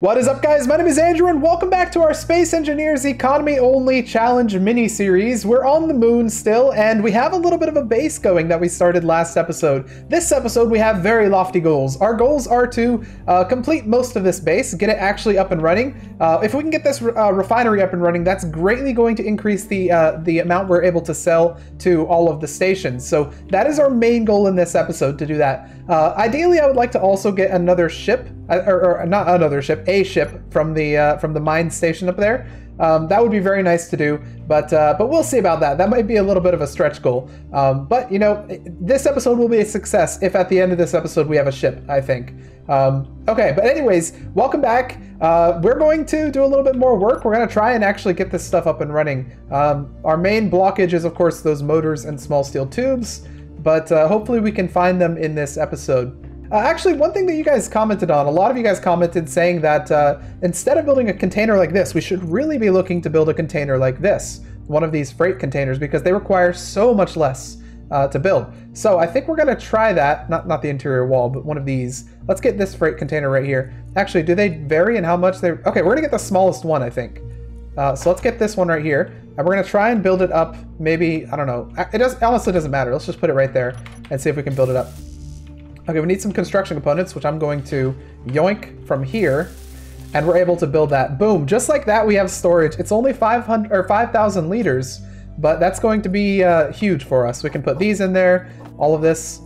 What is up guys, my name is Andrew and welcome back to our Space Engineers Economy Only Challenge mini-series. We're on the moon still and we have a little bit of a base going that we started last episode. This episode we have very lofty goals. Our goals are to uh, complete most of this base, get it actually up and running. Uh, if we can get this uh, refinery up and running, that's greatly going to increase the, uh, the amount we're able to sell to all of the stations. So that is our main goal in this episode to do that. Uh, ideally, I would like to also get another ship, or, or not another ship, a ship from the uh, from the mine station up there. Um, that would be very nice to do, but uh, but we'll see about that. That might be a little bit of a stretch goal. Um, but you know, this episode will be a success if at the end of this episode we have a ship. I think. Um, okay, but anyways, welcome back. Uh, we're going to do a little bit more work. We're going to try and actually get this stuff up and running. Um, our main blockage is, of course, those motors and small steel tubes but uh, hopefully we can find them in this episode. Uh, actually, one thing that you guys commented on, a lot of you guys commented saying that uh, instead of building a container like this, we should really be looking to build a container like this, one of these freight containers, because they require so much less uh, to build. So I think we're going to try that, not, not the interior wall, but one of these. Let's get this freight container right here. Actually, do they vary in how much they... Okay, we're to get the smallest one, I think. Uh, so let's get this one right here. And we're going to try and build it up, maybe, I don't know. It does honestly doesn't matter. Let's just put it right there and see if we can build it up. Okay, we need some construction components, which I'm going to yoink from here. And we're able to build that. Boom, just like that we have storage. It's only 500 or 5,000 liters, but that's going to be uh, huge for us. We can put these in there, all of this.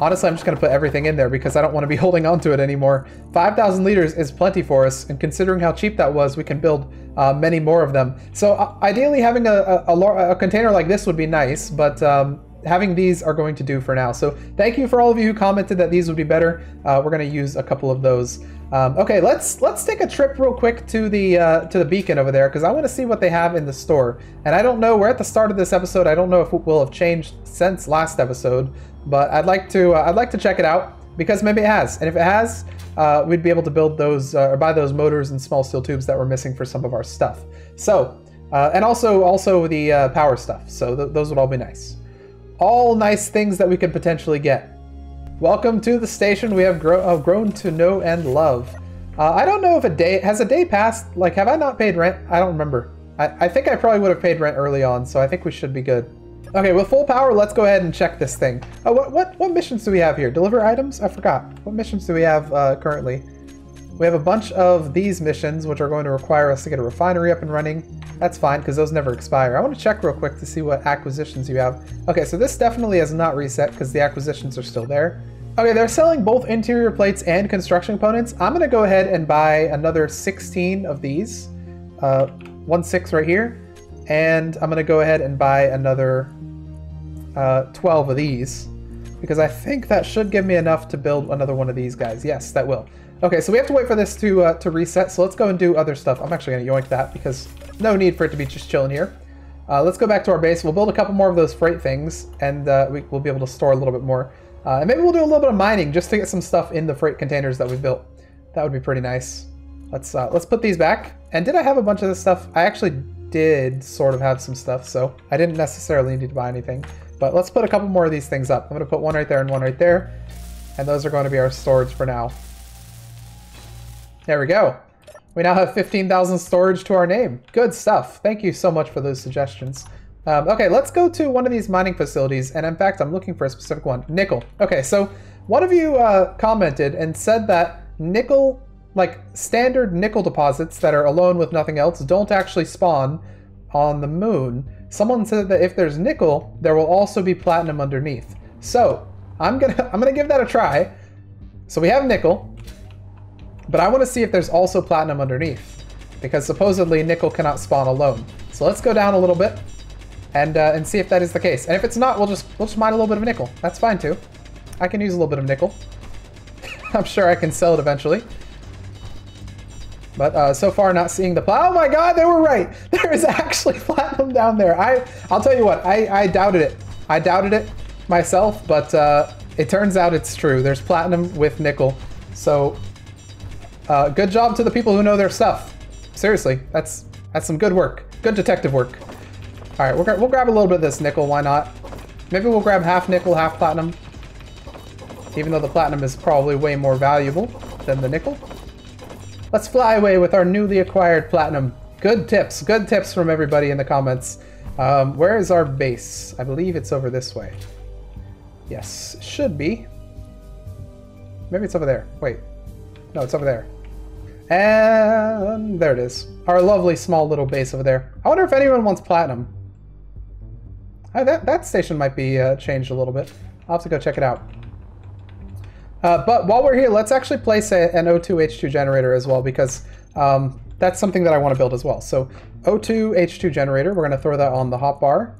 Honestly, I'm just going to put everything in there because I don't want to be holding on to it anymore. 5,000 liters is plenty for us, and considering how cheap that was, we can build uh, many more of them. So uh, ideally having a, a, a, a, container like this would be nice, but um, having these are going to do for now. So thank you for all of you who commented that these would be better. Uh, we're going to use a couple of those. Um, okay, let's let's take a trip real quick to the uh, to the beacon over there because I want to see what they have in the store. And I don't know. We're at the start of this episode. I don't know if it will have changed since last episode, but I'd like to uh, I'd like to check it out because maybe it has. And if it has, uh, we'd be able to build those uh, or buy those motors and small steel tubes that were missing for some of our stuff. So, uh, and also also the uh, power stuff. So th those would all be nice. All nice things that we could potentially get. Welcome to the station we have uh, grown to know and love. Uh, I don't know if a day has a day passed. Like, have I not paid rent? I don't remember. I, I think I probably would have paid rent early on, so I think we should be good. Okay, with full power, let's go ahead and check this thing. Oh, what, what, what missions do we have here? Deliver items? I forgot. What missions do we have uh, currently? We have a bunch of these missions, which are going to require us to get a refinery up and running. That's fine, because those never expire. I want to check real quick to see what acquisitions you have. Okay, so this definitely has not reset, because the acquisitions are still there. Okay, they're selling both interior plates and construction components. I'm going to go ahead and buy another 16 of these. Uh, one six right here. And I'm going to go ahead and buy another uh, 12 of these because I think that should give me enough to build another one of these guys. Yes, that will. Okay, so we have to wait for this to uh, to reset, so let's go and do other stuff. I'm actually going to yoink that because no need for it to be just chilling here. Uh, let's go back to our base. We'll build a couple more of those freight things, and uh, we, will be able to store a little bit more. Uh, and maybe we'll do a little bit of mining just to get some stuff in the freight containers that we built. That would be pretty nice. Let's uh, let's put these back. And did I have a bunch of this stuff? I actually did sort of have some stuff, so I didn't necessarily need to buy anything. But let's put a couple more of these things up. I'm going to put one right there and one right there. And those are going to be our storage for now. There we go. We now have 15,000 storage to our name. Good stuff. Thank you so much for those suggestions. Um, okay, let's go to one of these mining facilities. And in fact, I'm looking for a specific one. Nickel. Okay, so one of you uh, commented and said that nickel, like standard nickel deposits that are alone with nothing else, don't actually spawn on the moon. Someone said that if there's nickel, there will also be platinum underneath. So I'm gonna I'm gonna give that a try. So we have nickel, but I want to see if there's also platinum underneath, because supposedly nickel cannot spawn alone. So let's go down a little bit and uh, and see if that is the case. And if it's not, we'll just we'll just mine a little bit of nickel. That's fine too. I can use a little bit of nickel. I'm sure I can sell it eventually. But uh, so far, not seeing the plow. Oh my God, they were right. There is actually platinum down there. I, I'll tell you what, I, I doubted it. I doubted it myself, but uh, it turns out it's true. There's platinum with nickel. So uh, good job to the people who know their stuff. Seriously, that's that's some good work. Good detective work. All right, we'll, we'll grab a little bit of this nickel. Why not? Maybe we'll grab half nickel, half platinum. Even though the platinum is probably way more valuable than the nickel. let's fly away with our newly acquired platinum. Good tips, good tips from everybody in the comments. Um, where is our base? I believe it's over this way. Yes, should be. Maybe it's over there. Wait. No, it's over there. And there it is. Our lovely small little base over there. I wonder if anyone wants platinum. Oh, that, that station might be uh, changed a little bit. I'll have to go check it out. Uh, but while we're here, let's actually place a, an O2H2 generator as well because um, that's something that I want to build as well. So O2H2 generator, we're going to throw that on the hotbar.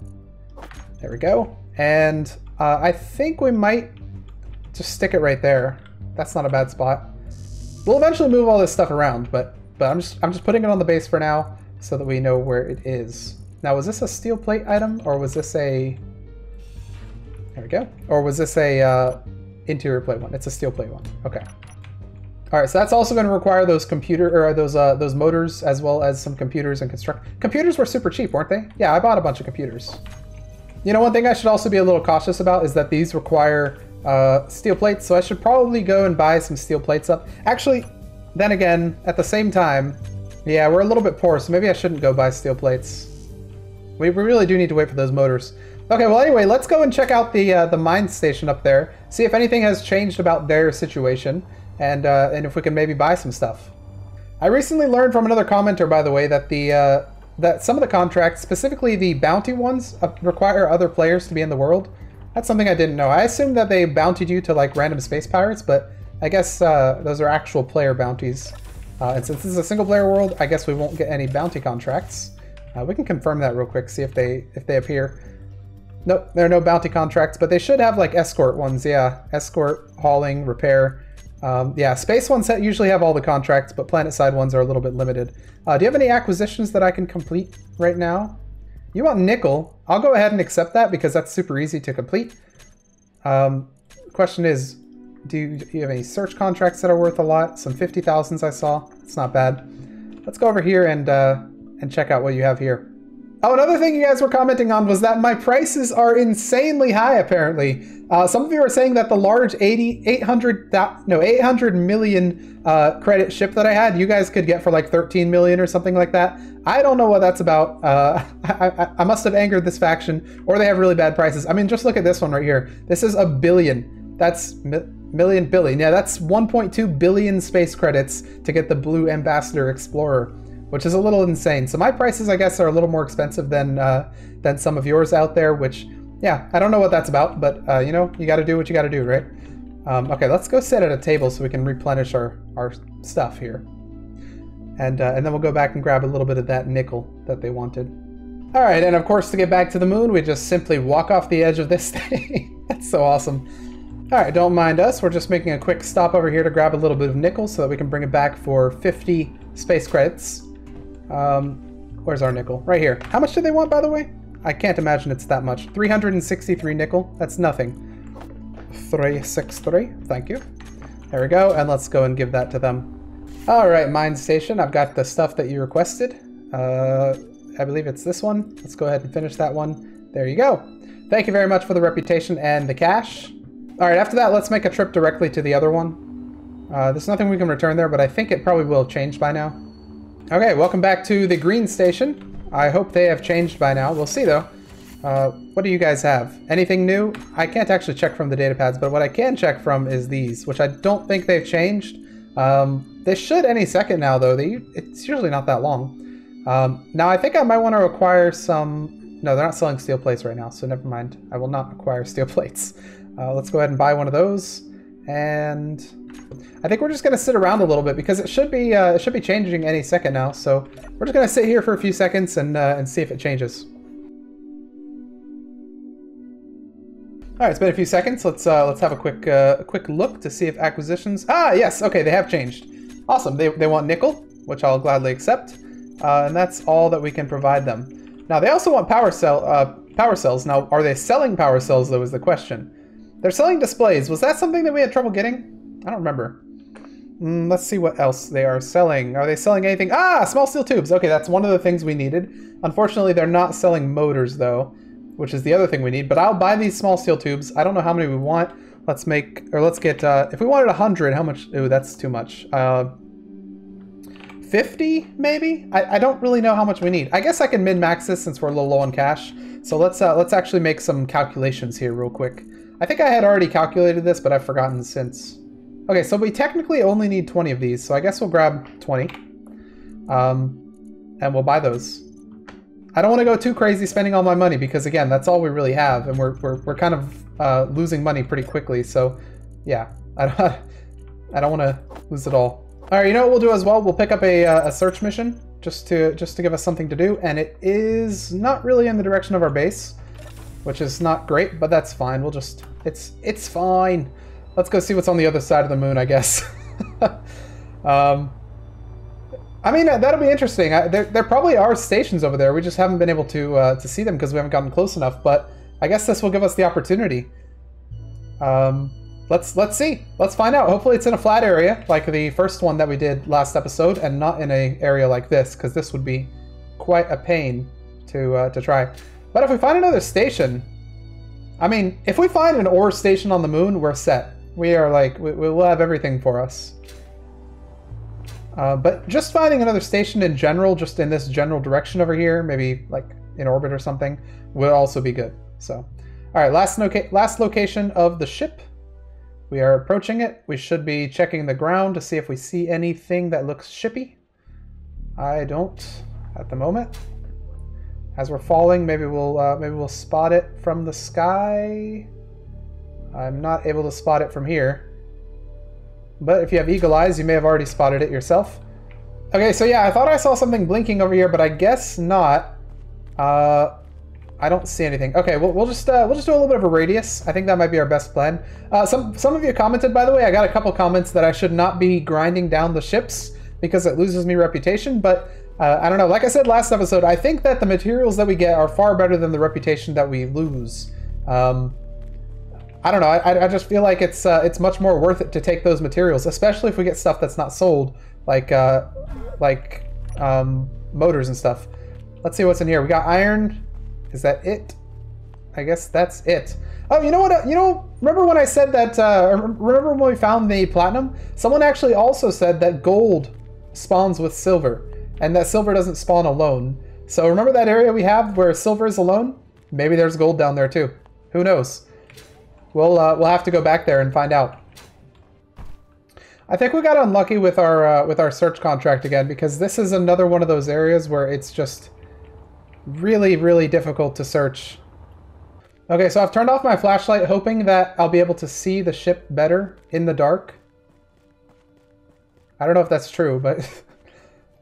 There we go. And uh, I think we might just stick it right there. That's not a bad spot. We'll eventually move all this stuff around, but but I'm just I'm just putting it on the base for now so that we know where it is. Now, was this a steel plate item or was this a there we go. Or was this a uh, interior plate one? It's a steel plate one. Okay. All right, so that's also going to require those computer or those uh, those motors as well as some computers and construct. Computers were super cheap, weren't they? Yeah, I bought a bunch of computers. You know, one thing I should also be a little cautious about is that these require uh, steel plates, so I should probably go and buy some steel plates up. Actually, then again, at the same time, yeah, we're a little bit poor, so maybe I shouldn't go buy steel plates. We, really do need to wait for those motors. Okay, well anyway, let's go and check out the uh, the mine station up there, see if anything has changed about their situation, and uh, and if we can maybe buy some stuff. I recently learned from another commenter, by the way, that the uh, that some of the contracts, specifically the bounty ones, uh, require other players to be in the world. That's something I didn't know. I assumed that they bountied you to like random space pirates, but I guess uh, those are actual player bounties. Uh, and since this is a single player world, I guess we won't get any bounty contracts. we can confirm that real quick, see if they if they appear. Nope, there are no bounty contracts, but they should have like escort ones, yeah. Escort, hauling, repair. Um, yeah, space ones usually have all the contracts, but planet side ones are a little bit limited. Uh, do you have any acquisitions that I can complete right now? You want nickel. I'll go ahead and accept that because that's super easy to complete. Um, question is, do you, do you have any search contracts that are worth a lot? Some 50,000s I saw. It's not bad. Let's go over here and, uh, and check out what you have here. Oh, another thing you guys were commenting on was that my prices are insanely high, apparently. Uh, some of you are saying that the large 80, 800, no, 800 million uh, credit ship that I had, you guys could get for like 13 million or something like that. I don't know what that's about. Uh, I, I, must have angered this faction, or they have really bad prices. I mean, just look at this one right here. This is a billion. That's mi million billion. Yeah, that's 1.2 billion space credits to get the Blue Ambassador Explorer which is a little insane. So my prices, I guess, are a little more expensive than uh, than some of yours out there. Which, yeah, I don't know what that's about, but uh, you know, you got to do what you got to do, right? Um, okay, let's go sit at a table so we can replenish our our stuff here, and uh, and then we'll go back and grab a little bit of that nickel that they wanted. All right, and of course, to get back to the moon, we just simply walk off the edge of this thing. That's so awesome. All right, don't mind us. We're just making a quick stop over here to grab a little bit of nickel so that we can bring it back for 50 space credits. Um, where's our nickel? Right here. How much do they want, by the way? I can't imagine it's that much. 363 nickel. That's nothing. 363. Thank you. There we go. And let's go and give that to them. All right, mine station. I've got the stuff that you requested. Uh, I believe it's this one. Let's go ahead and finish that one. There you go. Thank you very much for the reputation and the cash. All right, after that, let's make a trip directly to the other one. Uh, there's nothing we can return there, but I think it probably will have changed by now. Okay, welcome back to the green station. I hope they have changed by now. We'll see, though. Uh, what do you guys have? Anything new? I can't actually check from the data pads, but what I can check from is these, which I don't think they've changed. Um, they should any second now, though. They, it's usually not that long. Um, now, I think I might want to acquire some... No, they're not selling steel plates right now, so never mind. I will not acquire steel plates. Uh, let's go ahead and buy one of those. And I think we're just going to sit around a little bit because it should be uh, it should be changing any second now. So we're just going to sit here for a few seconds and uh, and see if it changes. All right, it's been a few seconds. Let's uh, let's have a quick uh, quick look to see if acquisitions. Ah, yes. Okay, they have changed. Awesome. They they want nickel, which I'll gladly accept, uh, and that's all that we can provide them. Now they also want power cell uh, power cells. Now, are they selling power cells? Though is the question. They're selling displays. Was that something that we had trouble getting? I don't remember. Mm, let's see what else they are selling. Are they selling anything? Ah, small steel tubes. Okay, that's one of the things we needed. Unfortunately, they're not selling motors, though, which is the other thing we need. But I'll buy these small steel tubes. I don't know how many we want. Let's make, or let's get, uh, if we wanted 100, how much? Ooh, that's too much. Uh, 50 maybe? I, I don't really know how much we need. I guess I can min-max this since we're a little low on cash. So let's uh, let's actually make some calculations here real quick. I think I had already calculated this, but I've forgotten since. Okay, so we technically only need 20 of these, so I guess we'll grab 20. Um, and we'll buy those. I don't want to go too crazy spending all my money because, again, that's all we really have, and we're, we're, we're kind of uh, losing money pretty quickly, so yeah, I don't, I don't want to lose it all. All right, you know what we'll do as well? We'll pick up a, uh, a search mission just to just to give us something to do, and it is not really in the direction of our base, which is not great, but that's fine. We'll just it's it's fine. Let's go see what's on the other side of the moon, I guess. um, I mean, that'll be interesting. I, there, there probably are stations over there. We just haven't been able to uh, to see them because we haven't gotten close enough. But I guess this will give us the opportunity. Um, let's let's see. Let's find out. Hopefully, it's in a flat area like the first one that we did last episode, and not in a area like this because this would be quite a pain to uh, to try. But if we find another station, I mean, if we find an ore station on the moon, we're set. We are like we, we'll have everything for us. Uh, but just finding another station in general, just in this general direction over here, maybe like in orbit or something, would also be good. So, all right, last, loca last location of the ship. We are approaching it. We should be checking the ground to see if we see anything that looks shippy. I don't at the moment. As we're falling, maybe we'll uh, maybe we'll spot it from the sky. I'm not able to spot it from here. But if you have eagle eyes, you may have already spotted it yourself. Okay, so yeah, I thought I saw something blinking over here, but I guess not. Uh, I don't see anything. Okay, we'll, we'll just uh, we'll just do a little bit of a radius. I think that might be our best plan. Uh, some some of you commented, by the way. I got a couple comments that I should not be grinding down the ships because it loses me reputation. But uh, I don't know. Like I said last episode, I think that the materials that we get are far better than the reputation that we lose. Um, I don't know. I, I just feel like it's uh, it's much more worth it to take those materials, especially if we get stuff that's not sold, like uh, like um, motors and stuff. Let's see what's in here. We got iron. Is that it? I guess that's it. Oh, you know what? Uh, you know, remember when I said that? Uh, remember when we found the platinum? Someone actually also said that gold spawns with silver, and that silver doesn't spawn alone. So remember that area we have where silver is alone? Maybe there's gold down there too. Who knows? We'll uh, we'll have to go back there and find out. I think we got unlucky with our uh, with our search contract again because this is another one of those areas where it's just really really difficult to search. Okay, so I've turned off my flashlight hoping that I'll be able to see the ship better in the dark. I don't know if that's true, but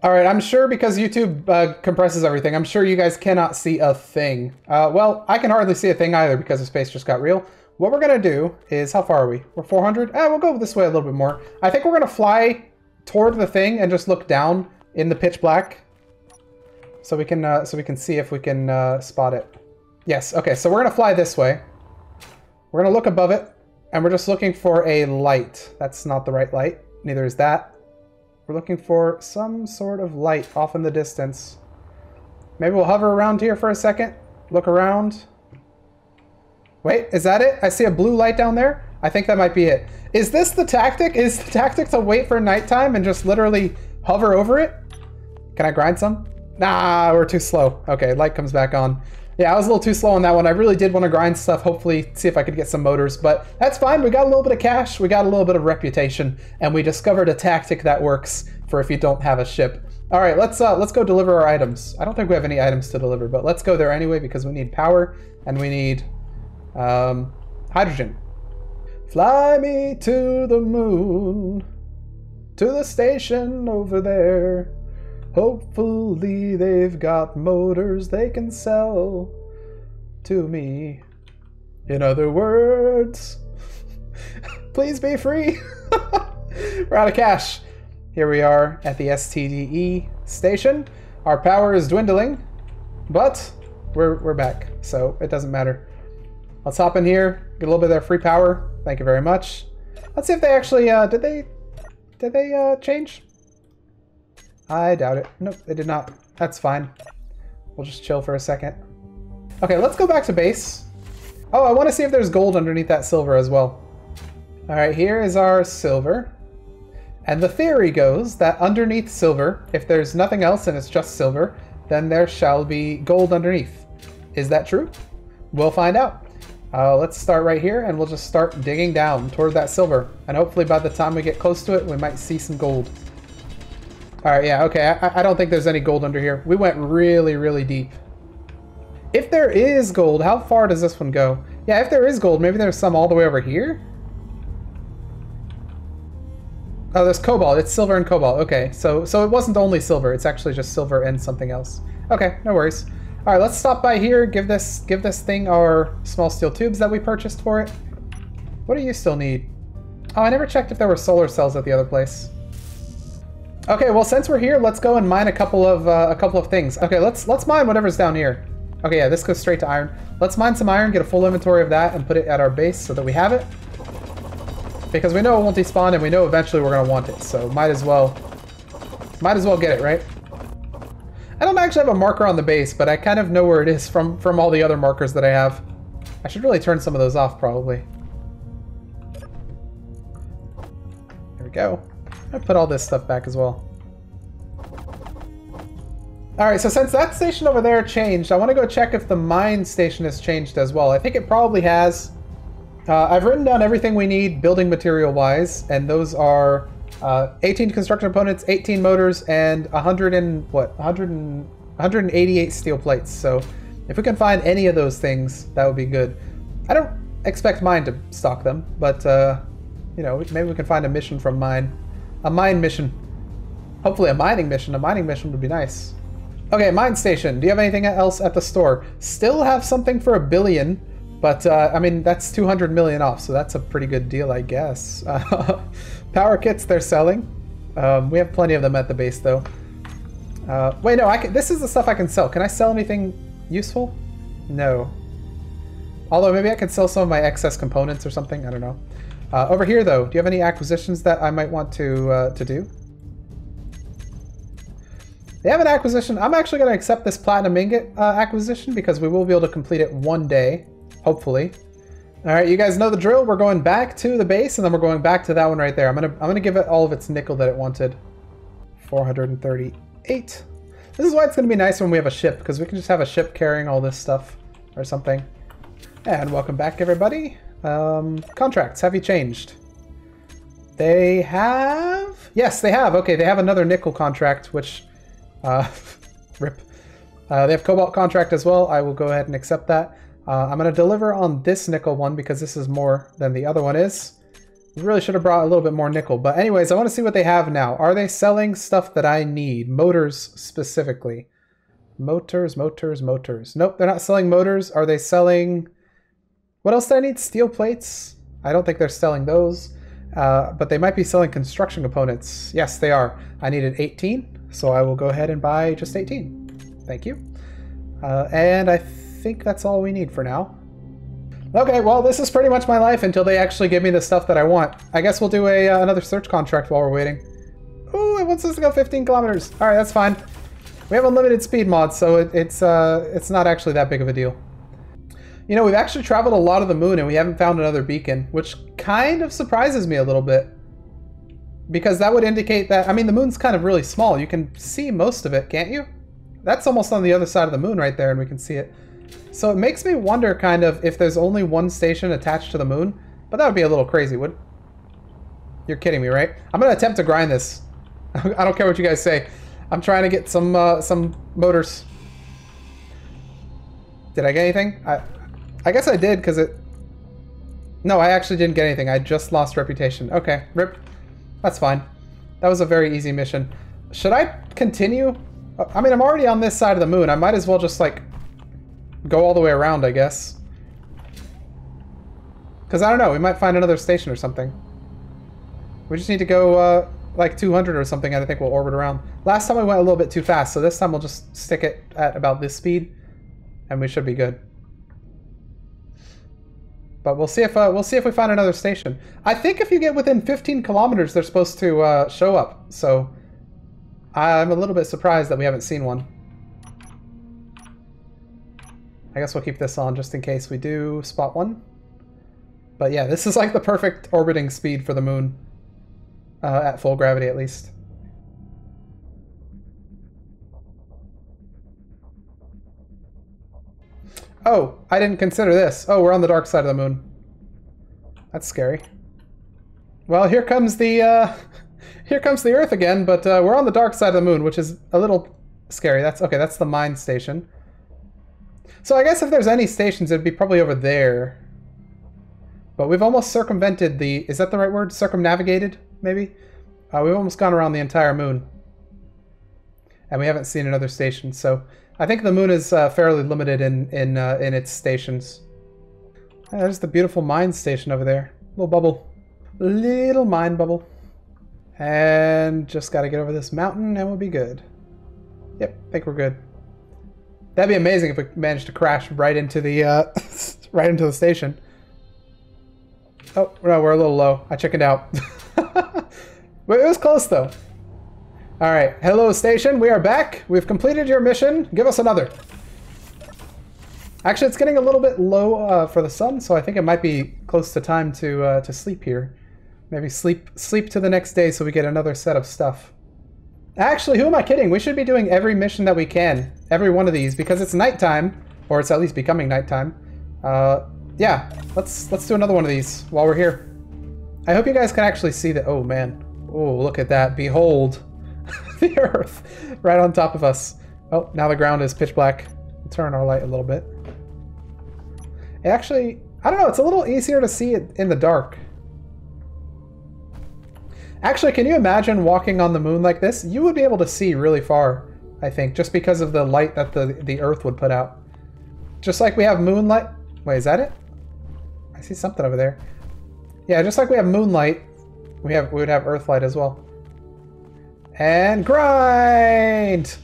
All right, I'm sure because YouTube uh, compresses everything, I'm sure you guys cannot see a thing. Uh, well, I can hardly see a thing either because the space just got real. What we're going to do is, how far are we? We're 400? Ah, we'll go this way a little bit more. I think we're going to fly toward the thing and just look down in the pitch black. So we can, uh, so we can see if we can uh, spot it. Yes, okay, so we're going to fly this way. We're going to look above it, and we're just looking for a light. That's not the right light. Neither is that. We're looking for some sort of light off in the distance. Maybe we'll hover around here for a second, look around. Wait, is that it? I see a blue light down there. I think that might be it. Is this the tactic? Is the tactic to wait for nighttime and just literally hover over it? Can I grind some? Nah, we're too slow. Okay, light comes back on. Yeah, I was a little too slow on that one. I really did want to grind stuff, hopefully see if I could get some motors, but that's fine. We got a little bit of cash, we got a little bit of reputation, and we discovered a tactic that works for if you don't have a ship. All right, let's uh, let's go deliver our items. I don't think we have any items to deliver, but let's go there anyway because we need power and we need um, hydrogen. Fly me to the moon, to the station over there. Hopefully they've got motors they can sell to me. In other words, please be free. We're out of cash. Here we are at the STDE station. Our power is dwindling, but we're, we're back, so it doesn't matter. Let's hop in here, get a little bit of their free power. Thank you very much. Let's see if they actually, uh, did they, did they, uh, change? I doubt it. Nope, they did not. That's fine. We'll just chill for a second. Okay, let's go back to base. Oh, I want to see if there's gold underneath that silver as well. All right, here is our silver. And the theory goes that underneath silver, if there's nothing else and it's just silver, then there shall be gold underneath. Is that true? We'll find out. Uh, let's start right here and we'll just start digging down toward that silver. And hopefully by the time we get close to it, we might see some gold. Alright, yeah, okay. I, I don't think there's any gold under here. We went really, really deep. If there is gold, how far does this one go? Yeah, if there is gold, maybe there's some all the way over here? Oh, there's cobalt. It's silver and cobalt. Okay, so so it wasn't only silver. It's actually just silver and something else. Okay, no worries. All right, let's stop by here. Give this give this thing our small steel tubes that we purchased for it. What do you still need? Oh, I never checked if there were solar cells at the other place. Okay, well since we're here, let's go and mine a couple of uh, a couple of things. Okay, let's let's mine whatever's down here. Okay, yeah, this goes straight to iron. Let's mine some iron, get a full inventory of that, and put it at our base so that we have it. Because we know it won't despawn, and we know eventually we're gonna want it, so might as well, might as well get it, right? I don't actually have a marker on the base, but I kind of know where it is from from all the other markers that I have. I should really turn some of those off, probably. There we go. I put all this stuff back as well. Alright, so since that station over there changed, I want to go check if the mine station has changed as well. I think it probably has. Uh, I've written down everything we need building material-wise, and those are uh, 18 construction components, 18 motors, and 100 and, what, 100 and, 188 steel plates. So if we can find any of those things, that would be good. I don't expect mine to stock them, but, uh, you know, maybe we can find a mission from mine. A mine mission. Hopefully a mining mission. A mining mission would be nice. Okay, mine station. Do you have anything else at the store? Still have something for a billion, but uh, I mean, that's 200 million off, so that's a pretty good deal, I guess. Uh, power kits they're selling. Um, we have plenty of them at the base, though. Uh, wait, no, I can, this is the stuff I can sell. Can I sell anything useful? No. Although maybe I could sell some of my excess components or something. I don't know. Uh, over here, though, do you have any acquisitions that I might want to uh, to do? They have an acquisition. I'm actually going to accept this platinum ingot uh, acquisition because we will be able to complete it one day, hopefully. All right, you guys know the drill. We're going back to the base, and then we're going back to that one right there. I'm gonna I'm gonna give it all of its nickel that it wanted. 438. This is why it's gonna be nice when we have a ship because we can just have a ship carrying all this stuff or something. And welcome back, everybody. Um, contracts have you changed? They have. Yes, they have. Okay, they have another nickel contract, which uh, rip. Uh, they have Cobalt contract as well. I will go ahead and accept that. Uh, I'm going to deliver on this nickel one because this is more than the other one is. Really should have brought a little bit more nickel. But anyways, I want to see what they have now. Are they selling stuff that I need? Motors specifically. Motors, motors, motors. Nope, they're not selling motors. Are they selling... What else do I need? Steel plates? I don't think they're selling those. Uh, but they might be selling construction components. Yes, they are. I needed 18. So I will go ahead and buy just 18. Thank you. Uh, and I think that's all we need for now. Okay, well, this is pretty much my life until they actually give me the stuff that I want. I guess we'll do a uh, another search contract while we're waiting. Ooh, it wants us to go 15 kilometers. All right, that's fine. We have unlimited speed mods, so it, it's uh, it's not actually that big of a deal. You know, we've actually traveled a lot of the moon and we haven't found another beacon, which kind of surprises me a little bit because that would indicate that, I mean, the moon's kind of really small. You can see most of it, can't you? That's almost on the other side of the moon right there, and we can see it. So it makes me wonder, kind of, if there's only one station attached to the moon. But that would be a little crazy, would You're kidding me, right? I'm going to attempt to grind this. I don't care what you guys say. I'm trying to get some uh, some motors. Did I get anything? I, I guess I did, because it... No, I actually didn't get anything. I just lost reputation. Okay, rip. That's fine. That was a very easy mission. Should I continue? I mean, I'm already on this side of the moon. I might as well just, like, go all the way around, I guess. Because, I don't know, we might find another station or something. We just need to go, uh, like, 200 or something, and I think we'll orbit around. Last time we went a little bit too fast, so this time we'll just stick it at about this speed, and we should be good. But we'll see if uh, we'll see if we find another station. I think if you get within 15 kilometers, they're supposed to uh, show up. So I'm a little bit surprised that we haven't seen one. I guess we'll keep this on just in case we do spot one. But yeah, this is like the perfect orbiting speed for the moon. uh, at full gravity at least. Oh, I didn't consider this. Oh, we're on the dark side of the moon. That's scary. Well, here comes the uh, here comes the Earth again, but uh, we're on the dark side of the moon, which is a little scary. That's okay. That's the mine station. So I guess if there's any stations, it'd be probably over there. But we've almost circumvented the... Is that the right word? Circumnavigated, maybe? Uh, we've almost gone around the entire moon. And we haven't seen another station, so... I think the moon is uh, fairly limited in, in, uh, in its stations. there's the beautiful mine station over there. Little bubble. Little mine bubble. And just gotta get over this mountain and we'll be good. Yep, I think we're good. That'd be amazing if we managed to crash right into the uh, right into the station. Oh no, we're a little low. I chickened out. but it was close though. All right, hello station. We are back. We've completed your mission. Give us another. Actually, it's getting a little bit low uh, for the sun, so I think it might be close to time to uh, to sleep here. Maybe sleep sleep to the next day so we get another set of stuff. Actually, who am I kidding? We should be doing every mission that we can. Every one of these, because it's nighttime, or it's at least becoming nighttime. Uh, yeah, let's let's do another one of these while we're here. I hope you guys can actually see that. Oh, man. Oh, look at that. Behold the Earth right on top of us. Oh, now the ground is pitch black. We'll turn our light a little bit. It actually, I don't know, it's a little easier to see it in the dark. Actually, can you imagine walking on the moon like this? You would be able to see really far, I think, just because of the light that the, the Earth would put out. Just like we have moonlight. Wait, is that it? I see something over there. Yeah, just like we have moonlight, we have we would have Earthlight as well. And grind!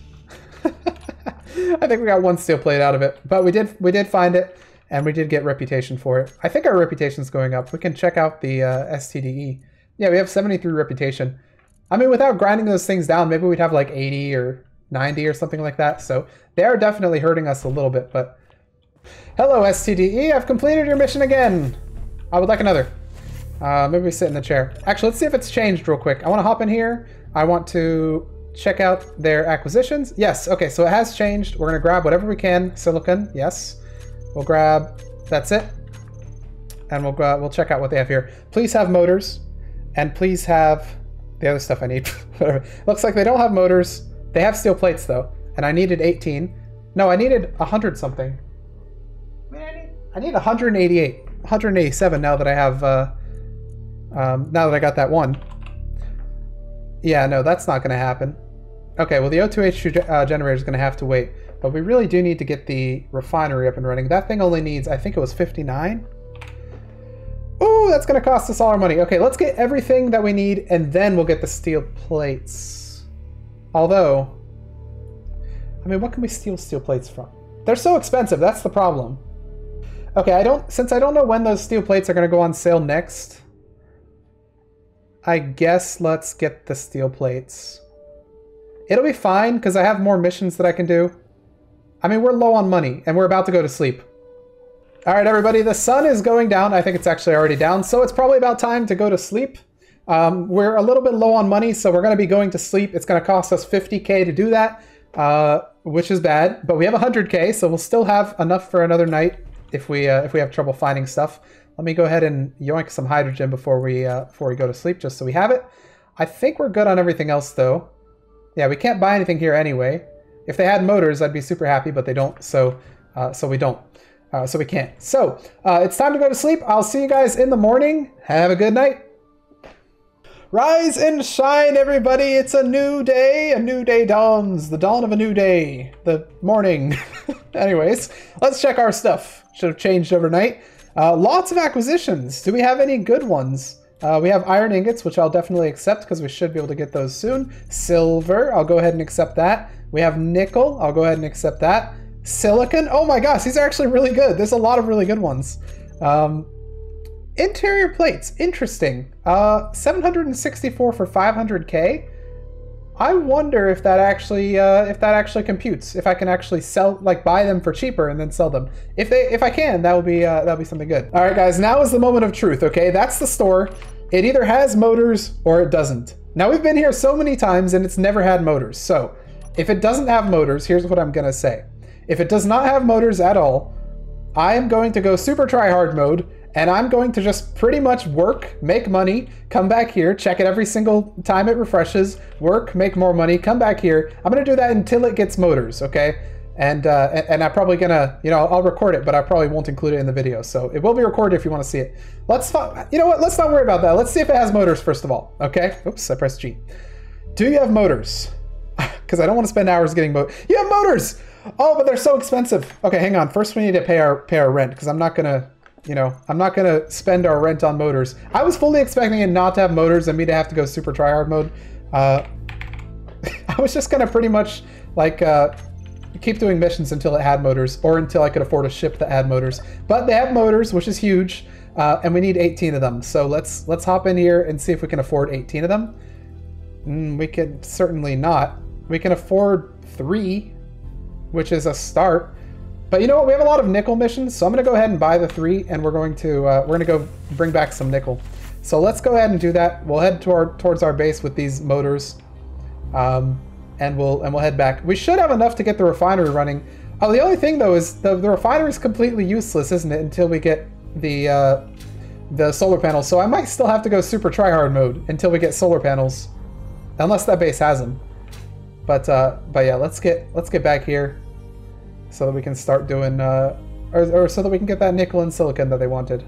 I think we got one steel plate out of it, but we did we did find it, and we did get reputation for it. I think our reputation's going up. We can check out the uh, STDE. Yeah, we have 73 reputation. I mean, without grinding those things down, maybe we'd have like 80 or 90 or something like that. So they are definitely hurting us a little bit, but... Hello, STDE. I've completed your mission again. I would like another. Uh, maybe sit in the chair. Actually, let's see if it's changed real quick. I want to hop in here. I want to check out their acquisitions. Yes, okay, so it has changed. We're going to grab whatever we can. Silicon, yes. We'll grab... That's it. And we'll, uh, we'll check out what they have here. Please have motors. And please have the other stuff I need. Looks like they don't have motors. They have steel plates though, and I needed 18. No, I needed 100 something. I need 188, 187 now that I have, uh, um, now that I got that one. Yeah, no, that's not going to happen. Okay, well the O2H2 uh, generator is going to have to wait, but we really do need to get the refinery up and running. That thing only needs, I think it was 59? Ooh, that's gonna cost us all our money. Okay, let's get everything that we need and then we'll get the steel plates. Although, I mean, what can we steal steel plates from? They're so expensive, that's the problem. Okay, I don't, since I don't know when those steel plates are gonna go on sale next, I guess let's get the steel plates. It'll be fine, because I have more missions that I can do. I mean, we're low on money, and we're about to go to sleep. All right, everybody, the sun is going down. I think it's actually already down, so it's probably about time to go to sleep. Um, we're a little bit low on money, so we're going to be going to sleep. It's going to cost us 50k to do that, uh, which is bad. But we have 100k, so we'll still have enough for another night if we uh, if we have trouble finding stuff. Let me go ahead and yoink some hydrogen before we uh, before we go to sleep, just so we have it. I think we're good on everything else, though. Yeah, we can't buy anything here anyway. If they had motors, I'd be super happy, but they don't, so uh, so we don't. Uh, so we can't. So uh, it's time to go to sleep. I'll see you guys in the morning. Have a good night. Rise and shine, everybody. It's a new day. A new day dawns. The dawn of a new day. The morning. Anyways, let's check our stuff. Should have changed overnight. Uh, lots of acquisitions. Do we have any good ones? Uh, we have iron ingots, which I'll definitely accept because we should be able to get those soon. Silver, I'll go ahead and accept that. We have nickel, I'll go ahead and accept that. Silicon. Oh my gosh, these are actually really good. There's a lot of really good ones. Um, interior plates. Interesting. Uh, 764 for 500k. I wonder if that actually uh, if that actually computes. If I can actually sell like buy them for cheaper and then sell them. If they if I can, that would be uh, that would be something good. All right, guys. Now is the moment of truth. Okay, that's the store. it either has motors or it doesn't. Now we've been here so many times and it's never had motors. So if it doesn't have motors, here's what I'm gonna say. If it does not have motors at all, I am going to go super try hard mode and I'm going to just pretty much work, make money, come back here, check it every single time it refreshes, work, make more money, come back here. I'm gonna do that until it gets motors, okay? And, uh, and I'm probably gonna, you know, I'll record it, but I probably won't include it in the video. So it will be recorded if you want to see it. Let's, you know what? Let's not worry about that. Let's see if it has motors first of all. Okay. Oops, I pressed G. Do you have motors? Because I don't want to spend hours getting motors. You have motors. Oh, but they're so expensive. Okay, hang on. First, we need to pay our pay our rent because I'm not gonna, you know, I'm not gonna spend our rent on motors. I was fully expecting it not to have motors and me to have to go super tryhard mode. Uh, I was just gonna pretty much like. Uh, keep doing missions until it had motors or until I could afford a ship that had motors. But they have motors, which is huge, uh, and we need 18 of them. So let's let's hop in here and see if we can afford 18 of them. Mm, we could certainly not. We can afford three, which is a start. But you know what? We have a lot of nickel missions, so I'm going to go ahead and buy the three, and we're going to uh, we're going to go bring back some nickel. So let's go ahead and do that. We'll head toward towards our base with these motors. Um, and we'll and we'll head back. We should have enough to get the refinery running. Oh, the only thing though is the the refinery is completely useless, isn't it? Until we get the uh, the solar panels. So I might still have to go super tryhard mode until we get solar panels, unless that base has them. But uh, but yeah, let's get let's get back here so that we can start doing uh, or, or so that we can get that nickel and silicon that they wanted.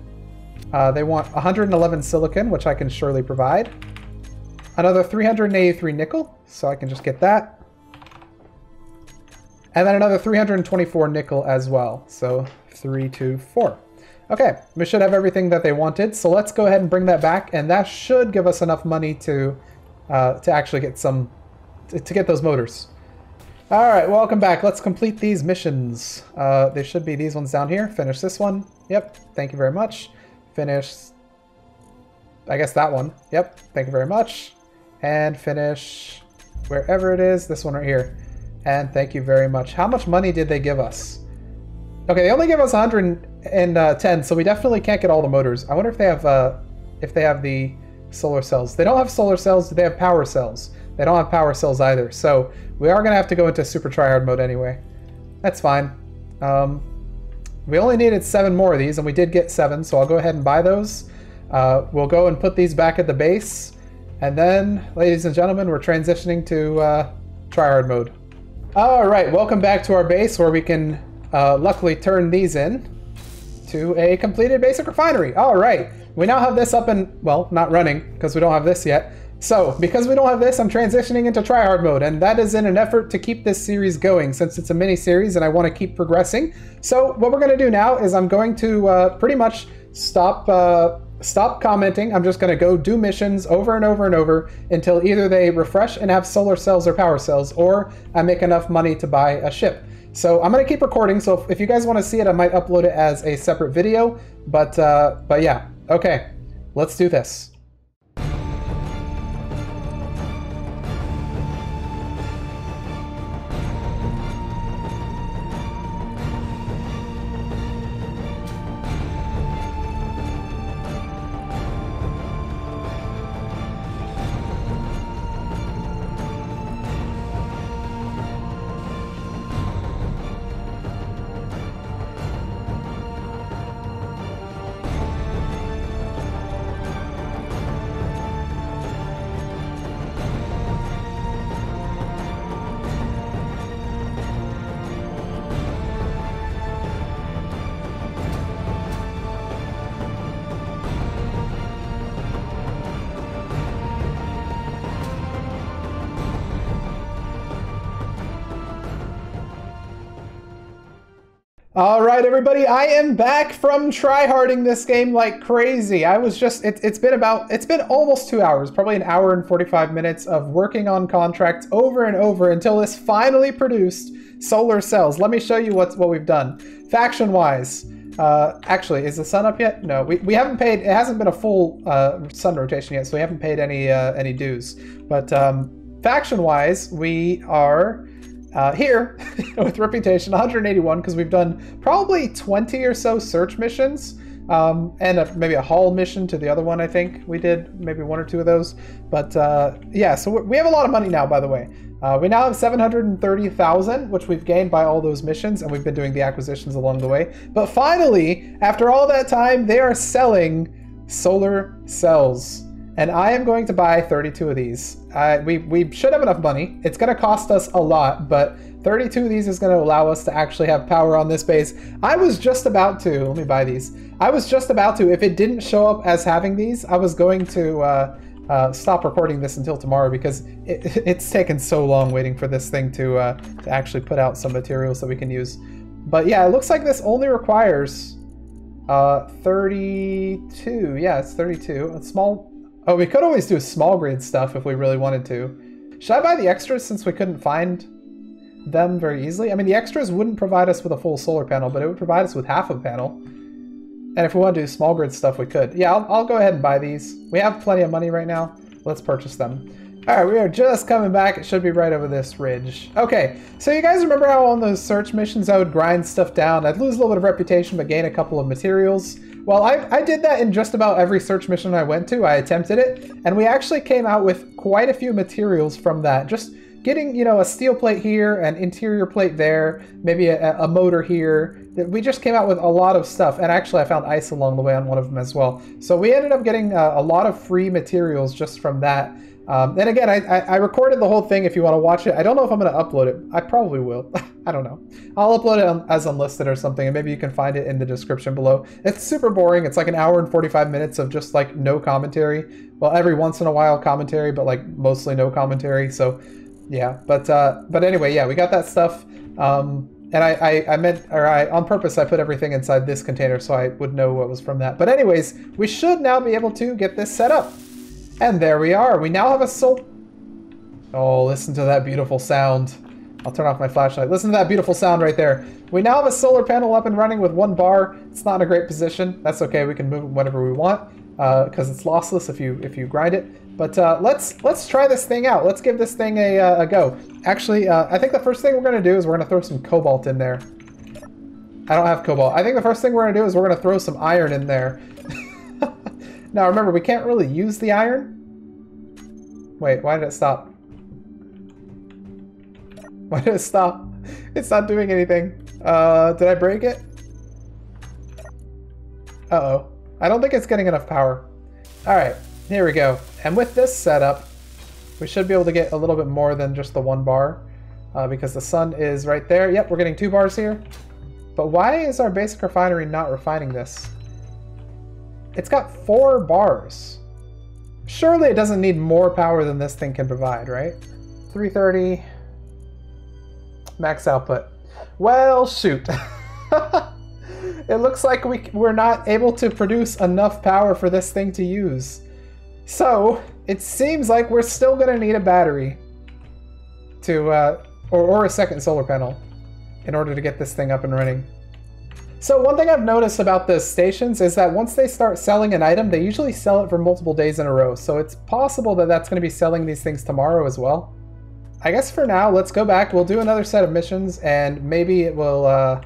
Uh, they want 111 silicon, which I can surely provide. Another 383 nickel, so I can just get that. And then another 324 nickel as well. So three, two, four. Okay, we should have everything that they wanted. So let's go ahead and bring that back, and that should give us enough money to uh, to actually get some to, to get those motors. All right, welcome back. Let's complete these missions. Uh, they should be these ones down here. Finish this one. Yep. Thank you very much. Finish. I guess that one. Yep. Thank you very much and finish wherever it is, this one right here. And thank you very much. How much money did they give us? Okay, they only give us 110, so we definitely can't get all the motors. I wonder if they have uh, if they have the solar cells. They don't have solar cells, Do they have power cells. They don't have power cells either, so we are going to have to go into super tryhard mode anyway. That's fine. Um, we only needed seven more of these, and we did get seven, so I'll go ahead and buy those. Uh, we'll go and put these back at the base. And then, ladies and gentlemen, we're transitioning to uh, tryhard mode. All right, welcome back to our base where we can uh, luckily turn these in to a completed basic refinery. All right, we now have this up and, well, not running because we don't have this yet. So, because we don't have this, I'm transitioning into tryhard mode, and that is in an effort to keep this series going since it's a mini series and I want to keep progressing. So, what we're going to do now is I'm going to uh, pretty much stop uh, stop commenting. I'm just going to go do missions over and over and over until either they refresh and have solar cells or power cells, or I make enough money to buy a ship. So I'm going to keep recording. So if, if you guys want to see it, I might upload it as a separate video. But uh, but yeah, okay, let's do this. Everybody, I am back from tryharding this game like crazy. I was just, it, has been about, it's been almost two hours, probably an hour and 45 minutes of working on contracts over and over until this finally produced solar cells. Let me show you what's, what we've done. Faction-wise, uh, actually, is the sun up yet? No, we, we haven't paid, it hasn't been a full uh, sun rotation yet, so we haven't paid any, uh, any dues. But um, faction-wise, we are uh, here, with reputation 181, because we've done probably 20 or so search missions. Um, and a, maybe a haul mission to the other one, I think we did maybe one or two of those. But uh, yeah, so we have a lot of money now, by the way. Uh, we now have 730,000, which we've gained by all those missions, and we've been doing the acquisitions along the way. But finally, after all that time, they are selling solar cells. And I am going to buy 32 of these. Uh, we, we should have enough money. It's going to cost us a lot, but 32 of these is going to allow us to actually have power on this base. I was just about to, let me buy these. I was just about to, if it didn't show up as having these, I was going to uh, uh, stop recording this until tomorrow because it, it's taken so long waiting for this thing to, uh, to actually put out some materials that we can use. But yeah, it looks like this only requires uh, 32. Yeah, it's 32. A small. Oh, we could always do small grid stuff if we really wanted to. Should I buy the extras since we couldn't find them very easily? I mean, the extras wouldn't provide us with a full solar panel, but it would provide us with half a panel. And if we want to do small grid stuff, we could. Yeah, I'll, I'll go ahead and buy these. We have plenty of money right now. Let's purchase them. All right, we are just coming back. It should be right over this ridge. Okay, so you guys remember how on those search missions I would grind stuff down? I'd lose a little bit of reputation, but gain a couple of materials. Well, I, I did that in just about every search mission I went to. I attempted it, and we actually came out with quite a few materials from that. Just getting, you know, a steel plate here, an interior plate there, maybe a, a, motor here. We just came out with a lot of stuff, and actually I found ice along the way on one of them as well. So we ended up getting a, a lot of free materials just from that. Um, and again, I, I, recorded the whole thing if you want to watch it. I don't know if I'm going to upload it. I probably will. I don't know. I'll upload it as unlisted or something, and maybe you can find it in the description below. It's super boring. It's like an hour and 45 minutes of just like no commentary. Well, every once in a while commentary, but like mostly no commentary. So yeah, but uh, but anyway, yeah, we got that stuff. Um, and I, I, I meant, or I, on purpose, I put everything inside this container so I would know what was from that. But anyways, we should now be able to get this set up. And there we are. We now have a sol... Oh, listen to that beautiful sound. I'll turn off my flashlight. Listen to that beautiful sound right there. We now have a solar panel up and running with one bar. It's not in a great position. That's okay. We can move it whenever we want because uh, it's lossless if you if you grind it. But uh, let's let's try this thing out. Let's give this thing a, uh, a go. Actually, uh, I think the first thing we're going to do is we're going to throw some cobalt in there. I don't have cobalt. I think the first thing we're going to do is we're going to throw some iron in there. Now remember, we can't really use the iron. Wait, why did it stop? Why did it stop? It's not doing anything. Uh, did I break it? Uh-oh. I don't think it's getting enough power. All right, here we go. And with this setup, we should be able to get a little bit more than just the one bar uh, because the sun is right there. Yep, we're getting two bars here. But why is our basic refinery not refining this? It's got four bars. Surely it doesn't need more power than this thing can provide, right? 330 max output. Well, shoot. it looks like we, we're not able to produce enough power for this thing to use. So, it seems like we're still going to need a battery to, uh, or, or a second solar panel in order to get this thing up and running. So one thing I've noticed about the stations is that once they start selling an item, they usually sell it for multiple days in a row. So it's possible that that's going to be selling these things tomorrow as well. I guess for now, let's go back. We'll do another set of missions, and maybe it will uh,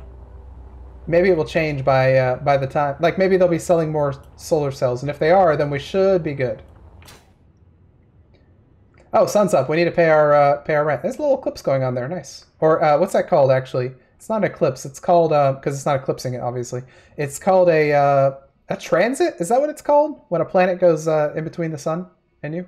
maybe it will change by uh, by the time. Like maybe they'll be selling more solar cells, and if they are, then we should be good. Oh, sun's up. We need to pay our uh, pay our rent. There's a little eclipse going on there. Nice. Or uh, what's that called? Actually, it's not an eclipse. It's called because uh, it's not eclipsing it. Obviously, it's called a uh, a transit. Is that what it's called? When a planet goes uh, in between the sun and you.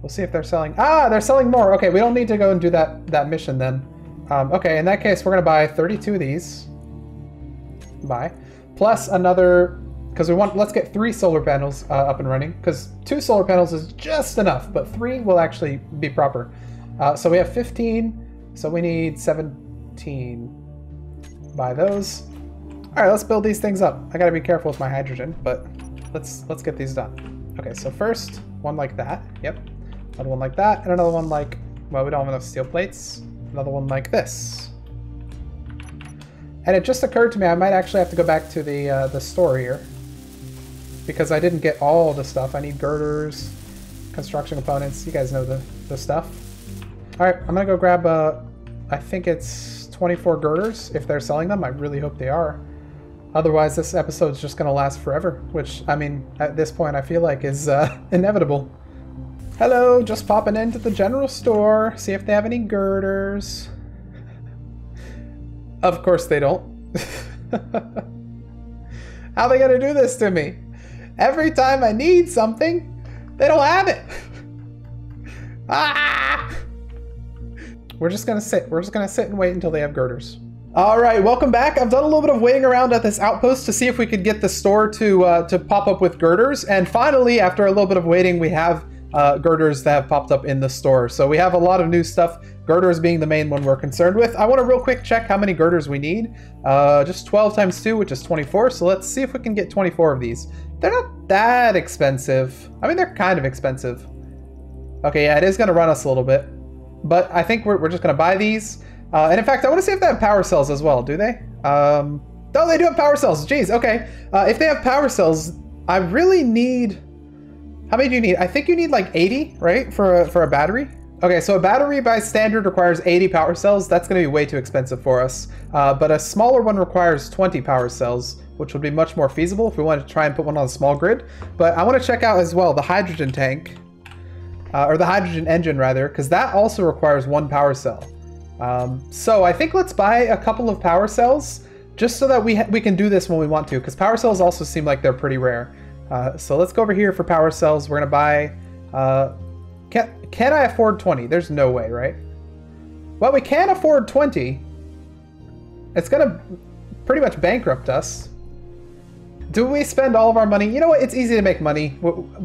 We'll see if they're selling. Ah, they're selling more. Okay, we don't need to go and do that that mission then. Um, okay, in that case, we're gonna buy 32 of these. Buy. Plus another, because we want, let's get three solar panels uh, up and running, because two solar panels is just enough, but three will actually be proper. Uh, so we have 15, so we need 17. Buy those. All right, let's build these things up. I gotta be careful with my hydrogen, but let's let's get these done. Okay, so first, one like that. Yep. Another one like that, and another one like, well, we don't have enough steel plates. Another one like this. And it just occurred to me I might actually have to go back to the, uh, the store here. Because I didn't get all the stuff. I need girders, construction components. You guys know the, the stuff. Alright, I'm gonna go grab, uh, I think it's 24 girders, if they're selling them. I really hope they are. Otherwise, this episode's just gonna last forever, which, I mean, at this point, I feel like is uh, inevitable. Hello, just popping into the general store, see if they have any girders. Of course they don't. How are they gonna do this to me? Every time I need something, they don't have it. ah! We're just gonna sit. We're just gonna sit and wait until they have girders. All right, welcome back. I've done a little bit of waiting around at this outpost to see if we could get the store to uh, to pop up with girders, and finally, after a little bit of waiting, we have uh, girders that have popped up in the store. So we have a lot of new stuff. Girders being the main one we're concerned with. I want to real quick check how many girders we need. Uh, just 12 times 2, which is 24. So let's see if we can get 24 of these. They're not that expensive. I mean, they're kind of expensive. Okay, yeah, it is going to run us a little bit. But I think we're, we're just going to buy these. Uh, and in fact, I want to see if they have power cells as well. Do they? Um, oh, they do have power cells. Jeez, okay. Uh, if they have power cells, I really need... How many do you need? I think you need like 80, right? For a, for a battery? Okay, so a battery by standard requires 80 power cells. That's going to be way too expensive for us. Uh, but a smaller one requires 20 power cells, which would be much more feasible if we wanted to try and put one on a small grid. But I want to check out as well the hydrogen tank, uh, or the hydrogen engine rather, because that also requires one power cell. Um, so I think let's buy a couple of power cells just so that we we can do this when we want to, because power cells also seem like they're pretty rare. Uh, so let's go over here for power cells. We're gonna buy. Uh, can can I afford 20? There's no way, right? Well, we can afford 20. It's gonna pretty much bankrupt us. Do we spend all of our money? You know what? It's easy to make money,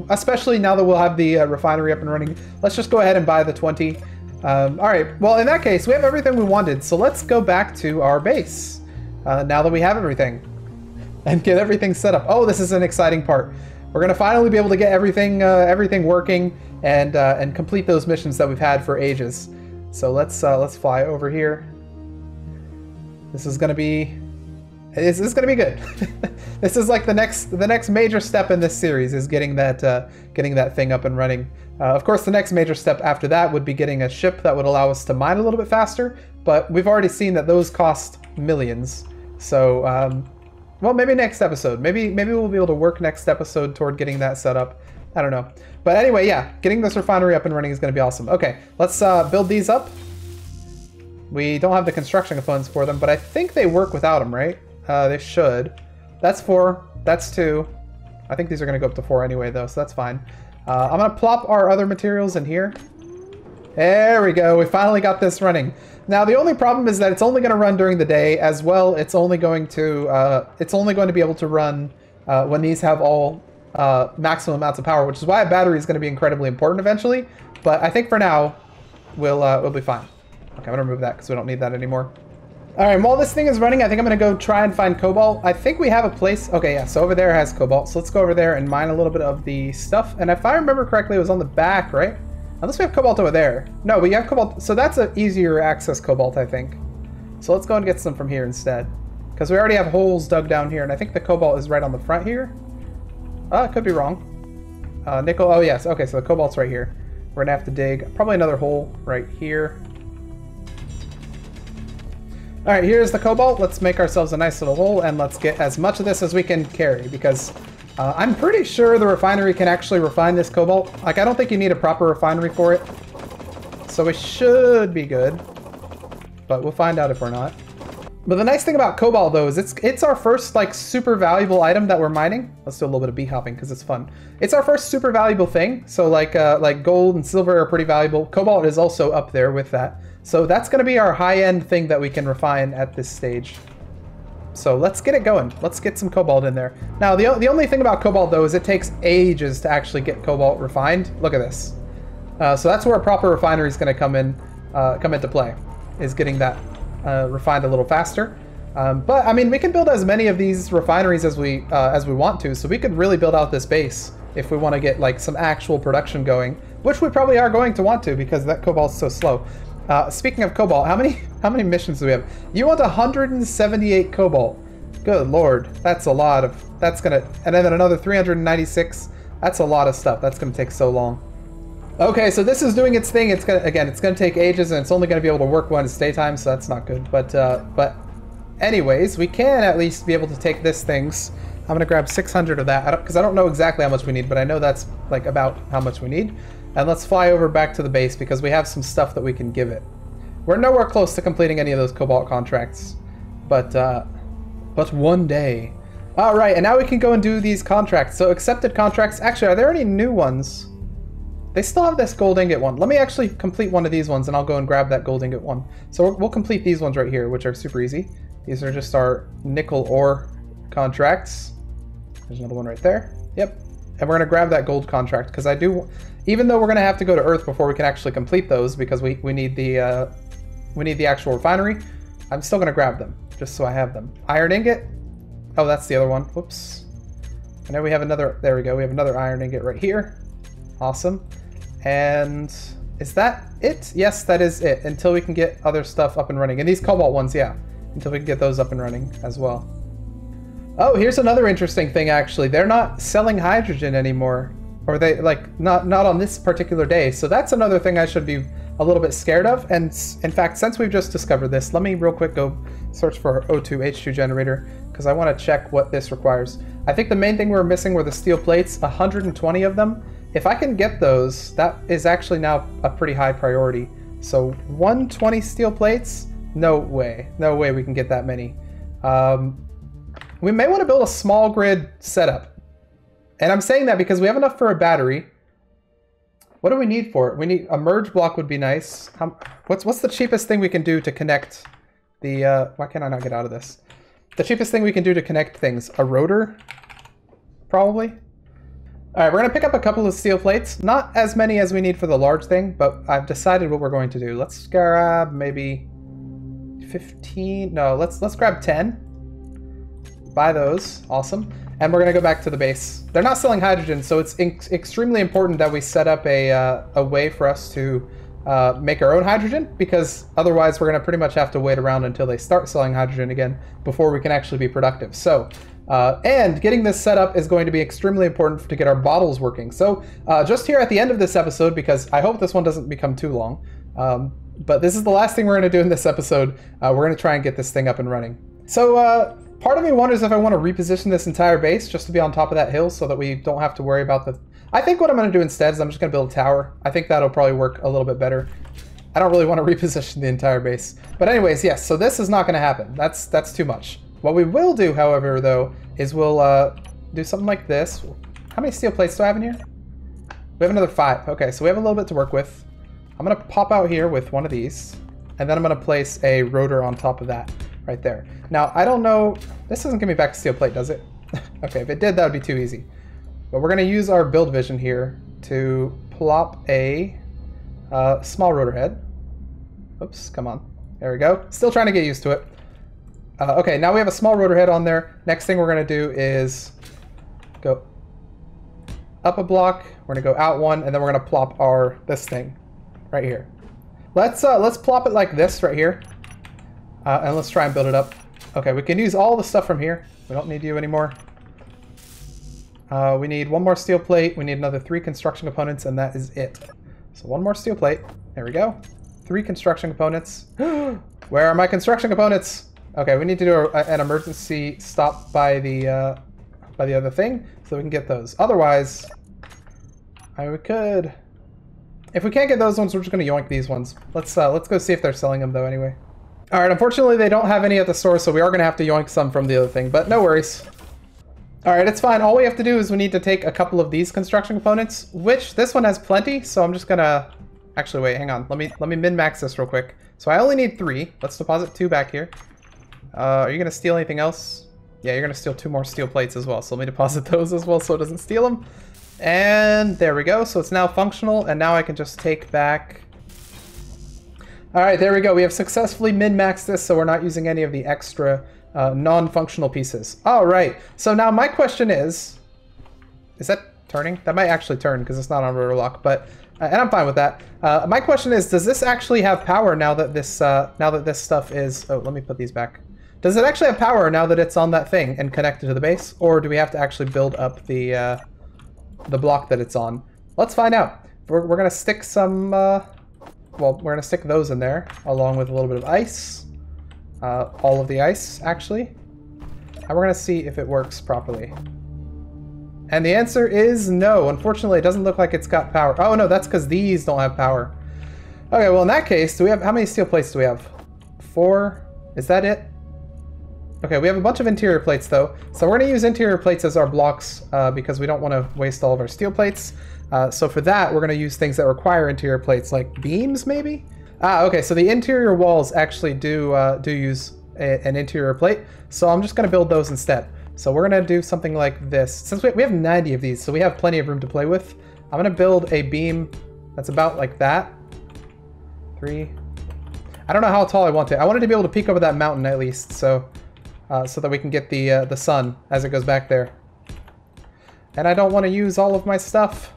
especially now that we'll have the uh, refinery up and running. Let's just go ahead and buy the 20. Um, all right, well, in that case, we have everything we wanted, so let's go back to our base uh, now that we have everything and get everything set up. Oh, this is an exciting part. We're gonna finally be able to get everything uh, everything working and uh, and complete those missions that we've had for ages. So let's uh, let's fly over here. This is gonna be this is gonna be good. this is like the next the next major step in this series is getting that uh, getting that thing up and running. Uh, of course, the next major step after that would be getting a ship that would allow us to mine a little bit faster. But we've already seen that those cost millions. So, um, well, maybe next episode. Maybe maybe we'll be able to work next episode toward getting that set up. I don't know. But anyway, yeah, getting this refinery up and running is going to be awesome. Okay, let's uh, build these up. We don't have the construction funds for them, but I think they work without them, right? Uh, they should. That's four. That's two. I think these are going to go up to four anyway, though, so that's fine. Uh, I'm going to plop our other materials in here. There we go. We finally got this running. Now, the only problem is that it's only going to run during the day. As well, it's only going to uh, it's only going to be able to run uh, when these have all uh, maximum amounts of power, which is why a battery is going to be incredibly important eventually. But I think for now, we'll uh, we'll be fine. Okay, I'm going to remove that because we don't need that anymore. All right, while this thing is running, I think I'm to go try and find cobalt. I think we have a place. Okay, yeah, so over there has cobalt. So let's go over there and mine a little bit of the stuff. And if I remember correctly, it was on the back, right? Unless we have cobalt over there. No, we have cobalt. So that's an easier access cobalt, I think. So let's go and get some from here instead. Because we already have holes dug down here, and I think the cobalt is right on the front here. I could be wrong. Uh, nickel, oh yes, okay, so the cobalt's right here. We're gonna have to dig probably another hole right here. All right, here's the cobalt. Let's make ourselves a nice little hole and let's get as much of this as we can carry because uh, I'm pretty sure the refinery can actually refine this cobalt. Like, I don't think you need a proper refinery for it. So we should be good, but we'll find out if we're not. But the nice thing about cobalt though is it's it's our first like super valuable item that we're mining. Let's do a little bit of bee hopping because it's fun. It's our first super valuable thing. So like uh, like gold and silver are pretty valuable. Cobalt is also up there with that. So that's going to be our high-end thing that we can refine at this stage. So let's get it going. Let's get some cobalt in there. Now, the, the only thing about cobalt, though, is it takes ages to actually get cobalt refined. Look at this. Uh, so that's where a proper refinery is going to come in, uh, come into play, is getting that uh, refined a little faster. Um, but I mean, we can build as many of these refineries as we uh, as we want to, so we could really build out this base if we want to get like some actual production going, which we probably are going to want to because that cobalt's so slow. Uh, speaking of cobalt, how many how many missions do we have? You want 178 cobalt. Good lord, that's a lot of. That's gonna, and then another 396. That's a lot of stuff. That's gonna take so long. Okay, so this is doing its thing. It's gonna again, it's gonna take ages, and it's only gonna be able to work when it's daytime, so that's not good. But uh, but anyways, we can at least be able to take this things. I'm gonna grab 600 of that, because I, I, don't know exactly how much we need, but I know that's like about how much we need. And let's fly over back to the base because we have some stuff that we can give it. We're nowhere close to completing any of those Cobalt contracts, but uh, but one day. All right, and now we can go and do these contracts. So accepted contracts. Actually, are there any new ones? They still have this gold ingot one. Let me actually complete one of these ones and I'll go and grab that gold ingot one. So we'll complete these ones right here, which are super easy. These are just our nickel ore contracts. There's another one right there. Yep. And we're going to grab that gold contract because I do, even though we're going to have to go to Earth before we can actually complete those because we, we need the uh, we need the actual refinery, I'm still going to grab them just so I have them. Iron ingot. Oh, that's the other one. Whoops. I know we have another, there we go. We have another iron ingot right here. Awesome. And is that it? Yes, that is it. Until we can get other stuff up and running. And these cobalt ones, yeah. Until we can get those up and running as well. Oh, here's another interesting thing actually. They're not selling hydrogen anymore. Or they like not not on this particular day. So that's another thing I should be a little bit scared of. And in fact, since we've just discovered this, let me real quick go search for O2 H2 generator because I want to check what this requires. I think the main thing we are missing were the steel plates, 120 of them. If I can get those, that is actually now a pretty high priority. So 120 steel plates? No way. No way we can get that many. Um, we may want to build a small grid setup. And I'm saying that because we have enough for a battery. What do we need for it? We need a merge block would be nice. How, what's what's the cheapest thing we can do to connect the... Uh, why can't I not get out of this? The cheapest thing we can do to connect things. A rotor? Probably. All right, we're going to pick up a couple of steel plates. Not as many as we need for the large thing, but I've decided what we're going to do. Let's grab maybe 15. No, let's let's grab 10. Buy those. Awesome. And we're going to go back to the base. They're not selling hydrogen, so it's extremely important that we set up a, uh, a way for us to uh, make our own hydrogen, because otherwise we're going to pretty much have to wait around until they start selling hydrogen again before we can actually be productive. So uh, and getting this set up is going to be extremely important to get our bottles working. So uh, just here at the end of this episode, because I hope this one doesn't become too long, um, but this is the last thing we're going to do in this episode. Uh, we're going to try and get this thing up and running. So uh, part of me wonders if I want to reposition this entire base just to be on top of that hill so that we don't have to worry about the... I think what I'm going to do instead is I'm just going to build a tower. I think that'll probably work a little bit better. I don't really want to reposition the entire base. But anyways, yes, so this is not going to happen. That's, that's too much. What we will do, however, though, is we'll uh, do something like this. How many steel plates do I have in here? We have another five. Okay, so we have a little bit to work with. I'm going to pop out here with one of these, and then I'm going to place a rotor on top of that right there. Now, I don't know... This doesn't give me back steel plate, does it? okay, if it did, that would be too easy. But we're going to use our build vision here to plop a uh, small rotor head. Oops, come on. There we go. Still trying to get used to it. Uh, okay, now we have a small rotor head on there. Next thing we're going to do is go up a block. We're going to go out one, and then we're going to plop our this thing right here. Let's uh, let's plop it like this right here, uh, and let's try and build it up. Okay, we can use all the stuff from here. We don't need you anymore. Uh, we need one more steel plate. We need another three construction components, and that is it. So one more steel plate. There we go. Three construction components. Where are my construction components? Okay, we need to do a, an emergency stop by the uh, by the other thing so we can get those. Otherwise, I we could. If we can't get those ones, we're just gonna yoink these ones. Let's uh, let's go see if they're selling them though. Anyway. All right. Unfortunately, they don't have any at the store, so we are gonna have to yoink some from the other thing. But no worries. All right, it's fine. All we have to do is we need to take a couple of these construction components, which this one has plenty. So I'm just gonna. Actually, wait. Hang on. Let me let me min max this real quick. So I only need three. Let's deposit two back here. Uh, are you going to steal anything else? Yeah, you're going to steal two more steel plates as well. So let me deposit those as well so it doesn't steal them. And there we go. So it's now functional. And now I can just take back... Alright, there we go. We have successfully min-maxed this, so we're not using any of the extra uh, non-functional pieces. Alright, so now my question is... Is that turning? That might actually turn because it's not on rotor lock, but... Uh, and I'm fine with that. Uh, my question is, does this actually have power now that this uh, now that this stuff is... Oh, let me put these back. Does it actually have power now that it's on that thing and connected to the base? Or do we have to actually build up the uh, the block that it's on? Let's find out. We're, we're to stick some... Well, we're going to stick those in there, along with a little bit of ice. uh, all of the ice, actually. And we're going to see if it works properly. And the answer is no. Unfortunately, it doesn't look like it's got power. Oh, no, that's because these don't have power. Okay, well, in that case, do we have... How many steel plates do we have? Four? Is that it? Okay, we have a bunch of interior plates, though. So we're going to use interior plates as our blocks uh, because we don't want to waste all of our steel plates. Uh, so for that, we're going to use things that require interior plates, like beams, maybe? Ah, okay, so the interior walls actually do, uh, do use a, an interior plate. So I'm just going to build those instead. So we're going to do something like this. Since we, we have 90 of these, so we have plenty of room to play with, I'm going to build a beam that's about like that. Three. I don't know how tall I want it. I wanted to be able to peek over that mountain at least, so uh, so that we can get the uh, the sun as it goes back there. And I don't want to use all of my stuff.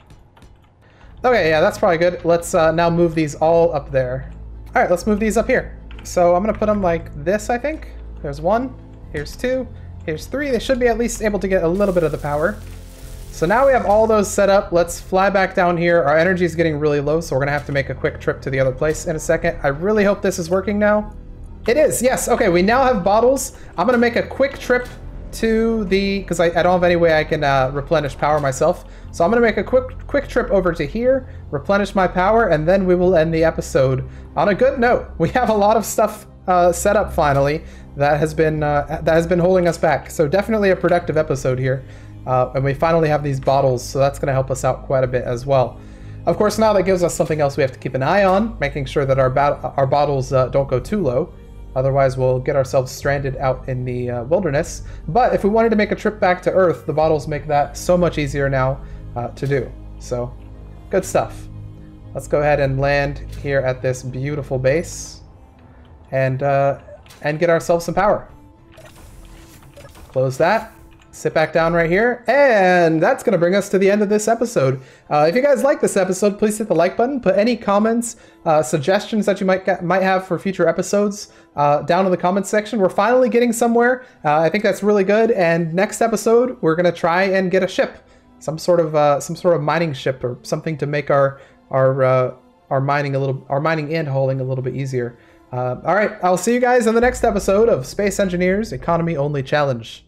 Okay, yeah, that's probably good. Let's uh, now move these all up there. All right, let's move these up here. So I'm gonna put them like this, I think. There's one, here's two, here's three. They should be at least able to get a little bit of the power. So now we have all those set up. Let's fly back down here. Our energy is getting really low, so we're gonna have to make a quick trip to the other place in a second. I really hope this is working now. It is, yes. Okay, we now have bottles. I'm gonna make a quick trip to the, because I, I, don't have any way I can uh, replenish power myself. So I'm gonna make a quick quick trip over to here, replenish my power, and then we will end the episode on a good note. We have a lot of stuff uh, set up finally that has been uh, that has been holding us back. So definitely a productive episode here, uh, and we finally have these bottles, so that's gonna help us out quite a bit as well. Of course, now that gives us something else we have to keep an eye on, making sure that our, our bottles uh, don't go too low. Otherwise, we'll get ourselves stranded out in the uh, wilderness. But if we wanted to make a trip back to Earth, the bottles make that so much easier now uh, to do. So, good stuff. Let's go ahead and land here at this beautiful base and, uh, and get ourselves some power. Close that sit back down right here. And that's going to bring us to the end of this episode. Uh, if you guys like this episode, please hit the like button. Put any comments, uh, suggestions that you might get, might have for future episodes uh, down in the comments section. We're finally getting somewhere. Uh, I think that's really good. And next episode, we're going to try and get a ship, some sort of uh, some sort of mining ship or something to make our our uh, our mining a little our mining and hauling a little bit easier. all right, I'll see you guys in the next episode of Space Engineers Economy Only Challenge.